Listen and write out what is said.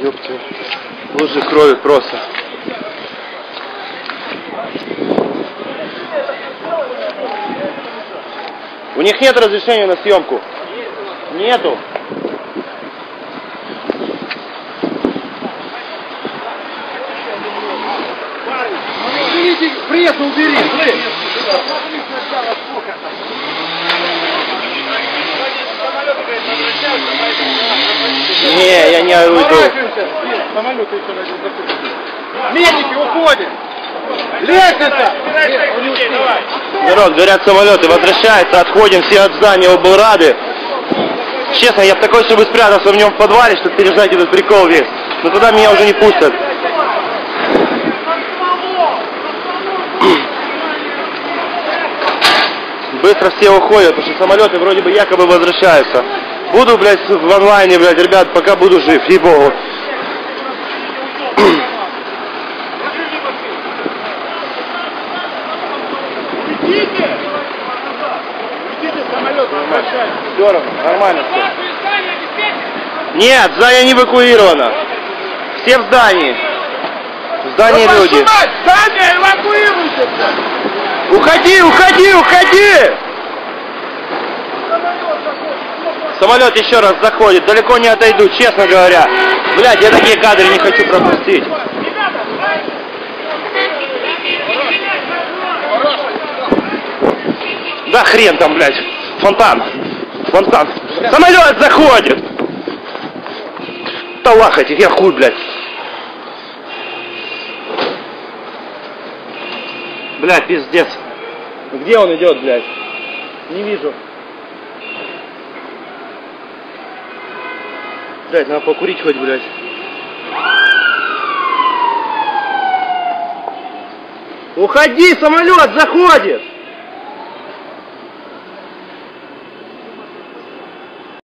Ёпты. Лужи крови просто. У них нет разрешения на съемку? Нету. Уберите, пресс убери, пресс. Не, я не уйду. Самолеты еще Медики уходят. Лестница! Народ, горят самолеты, возвращается, отходим, все от здания был рады. Честно, я бы такой, чтобы спрятался в нем в подвале, чтобы переждать этот прикол весь. Но туда меня уже не пустят. Быстро все уходят, потому что самолеты вроде бы якобы возвращаются. Буду, блядь, в онлайне, блядь, ребят, пока буду жив, ей-богу. Все равно, нормально все. Нет, здание не эвакуировано. Все в здании. В здании Вашу люди. Здание эвакуируйте! Уходи, уходи, уходи! Самолет еще раз заходит, далеко не отойду, честно говоря. Блядь, я такие кадры не хочу пропустить. Да хрен там, блядь. Фонтан. Фонтан. Самолет заходит! Талахайте, я хуй, блядь. Блядь, пиздец. Где он идет, блядь? Не вижу. Блядь, надо покурить хоть, блядь. Уходи, самолет заходит!